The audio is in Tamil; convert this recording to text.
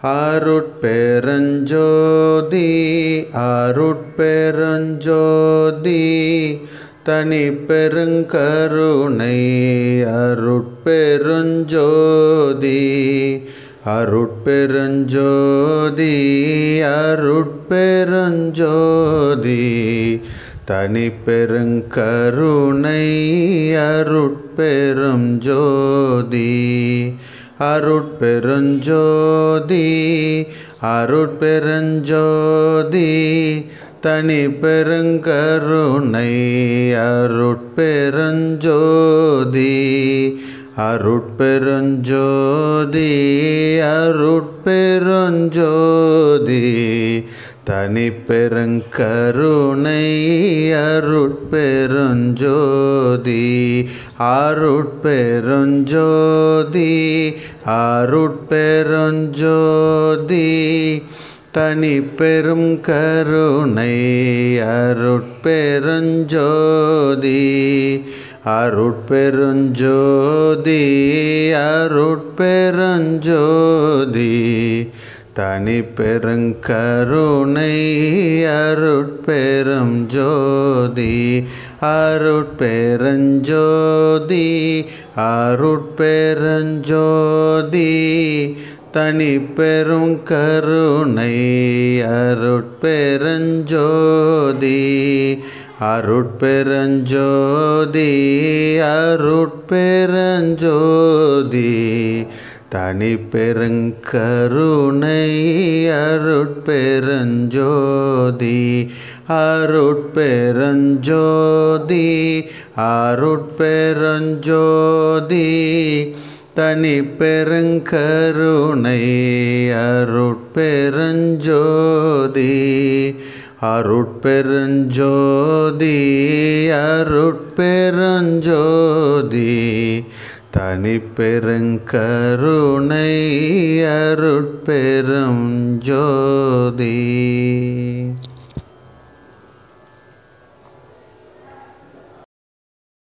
அருட்பெருஞ்சோதி அருட்பெருஞ்சோதி தனி பெருங்கருணை அருட்பெருஞ்சோதி அருட்பெருஞ்சோதி அருட்பெருஞ்சோதி தனி பெருங்கருணை அருட்பெரும் ஜோதி அருட்பெருஞ்சோதி அருட்பெருஞ்சோதி தனி பெருங்கருணை அருட்பெருஞ்சோதி அருட்பெருஞ்சோதி அருட்பெரு தனி பெருங்கருணை அருட்பெருஞ்சோதி அருட்பெருஞ்சோதி அருட்பெருஞ்சோதி. தனி பெரும் கருணை அருட்பெருஞ்சோதி அருட்பெருஞ்சோதி அருட்பெருஞ்சோதி. தனி பெருங்கருணை அருட்பெரும் ஜோதி அருட்பெருஞ்சோதி அருட்பெருஞ்சோதி. தனி பெரும் கருணை அருட்பெருஞ்சோதி அருட்பெருஞ்சோதி அருட்பெருஞ்சோதி. தனி பெருங்கருணை அருட்பெருஞ்சோதி அருட்பெருஞ்சோதி. அருட்பெருஞ்சோதி தனி பெருங்கருணை அருட்பெருஞ்சோதி அருட்பெருஞ்சோதி அருட்பெருஞ்சோதி. தனி பெருங்கருணை அருட்பெரும் ஜோதி.